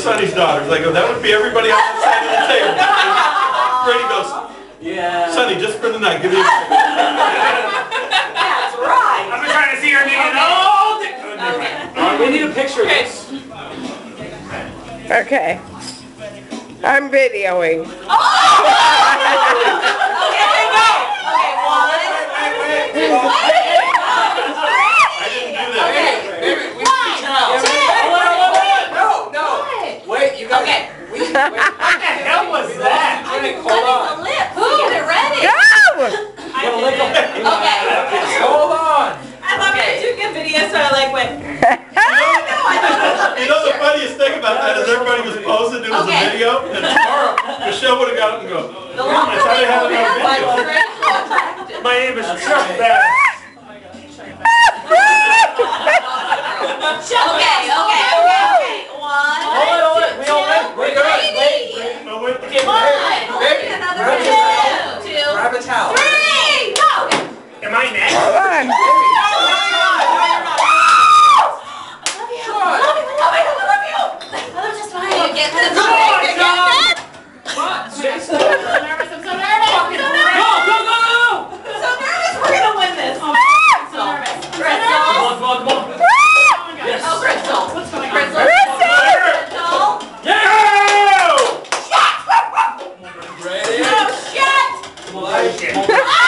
Sonny's daughters. I go, oh, that would be everybody on that side of the table. Brady goes, Yeah. Sonny, just for the night, give me a second. That's right. I've been trying to see her naked all day. Oh, never. We need a picture of this. Okay. I'm videoing. Okay, go. Okay, one. I didn't do that. Hey, baby, we need to now. Two. No, no. Wait, you got Okay. We, wait, what the hell was that? Wait, hold on. Lip. Who? Get it ready. Go! You gotta. Okay. Hold on. I thought we were doing a video, so I like went. You know the funniest thing about that is everybody was posing, it was a video, and tomorrow Michele would have got up and go, The "Hmm, longer we hold it on. Oh my God, i'm so nervous. I'm so nervous. Shit.